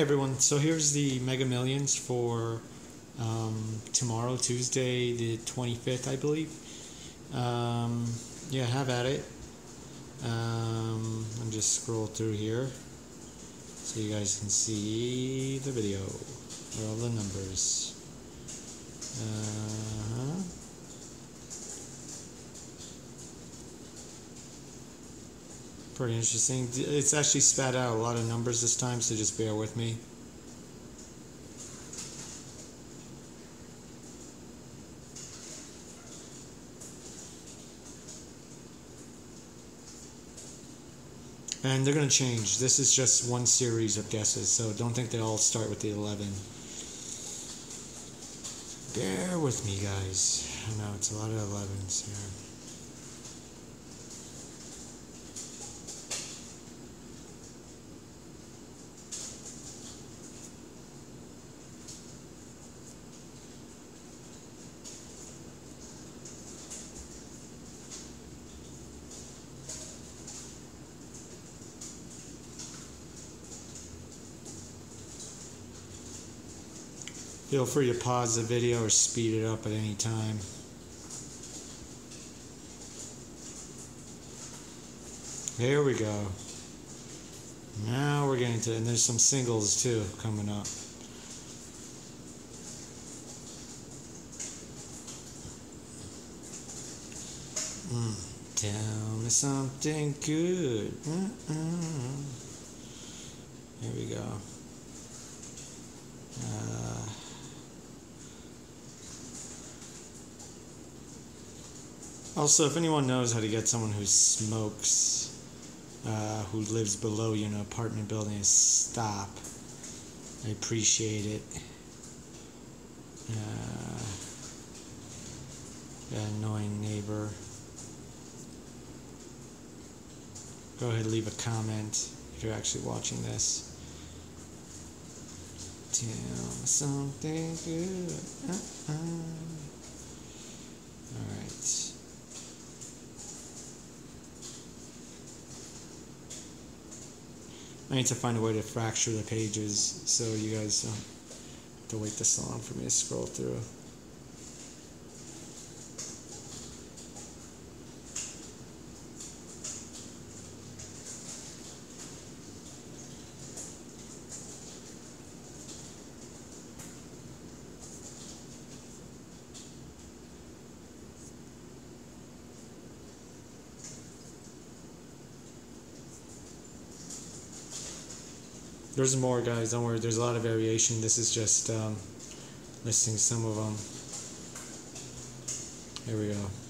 everyone. So here's the Mega Millions for um, tomorrow, Tuesday, the 25th, I believe. Um, yeah, have at it. Um, and just scroll through here so you guys can see the video or all the numbers. Uh-huh. Pretty interesting. It's actually spat out a lot of numbers this time, so just bear with me. And they're going to change. This is just one series of guesses, so don't think they all start with the 11. Bear with me, guys. I know it's a lot of 11s here. Feel free to pause the video or speed it up at any time. There we go. Now we're getting to, and there's some singles too coming up. Mm, tell me something good. Mm -mm. Here we go. Uh, Also, if anyone knows how to get someone who smokes, uh, who lives below you in an apartment building, to stop, I appreciate it. Uh, annoying neighbor. Go ahead and leave a comment if you're actually watching this. Tell me something good. Uh-uh. Alright. I need to find a way to fracture the pages so you guys don't have to wait this long for me to scroll through. There's more, guys. Don't worry. There's a lot of variation. This is just um, listing some of them. Here we go.